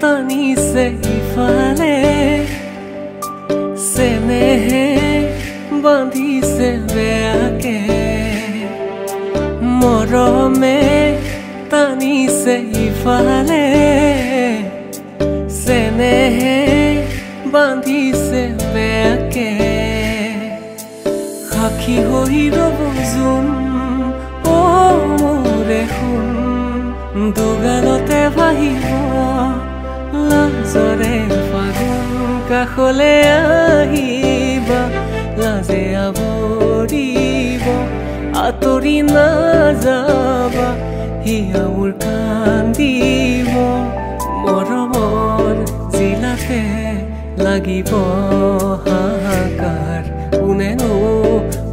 টানিছে ইফালে চেনেহে বান্ধিছে বেয়াকে মৰমে টানিছে ইফালে চেনেহে বান্ধিছে বেয়াকে সাক্ষী হৈ মোৰে শুন দুগালতে ভাহিব লাজৰে ফাগুন কাষলে আহিবা লাজে আৱৰিব আঁতৰি নাযাবা মোৰ কান্দিব মৰমৰ জিলাতে লাগিব হাহাকাৰ কোনেনো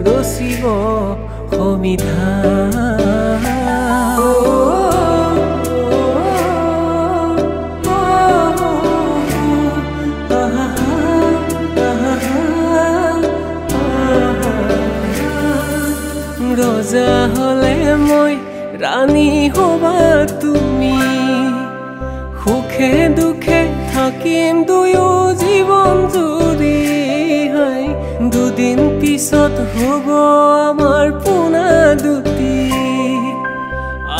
ৰচিব সমিধা ৰজা হলে মই ৰাণী হবা তুমি সুখে দুখে থাকিম দুয়ো জীৱন জুৰি হাই দুদিন পিছত হ'ব আমাৰ পোনা দুটি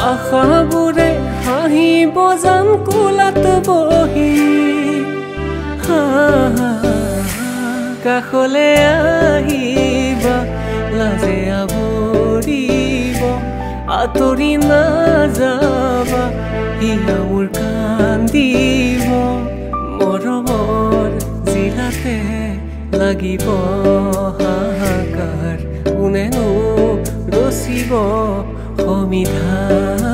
আশাবোৰে হাঁহিব যাম কোলাত বহি কাষলে আহিবা আঁতৰি নাযাবা মোৰ কান্দিব মৰমৰ জিলাতে লাগিব হাহাকাৰ কোনেনো ৰচিব সমিধা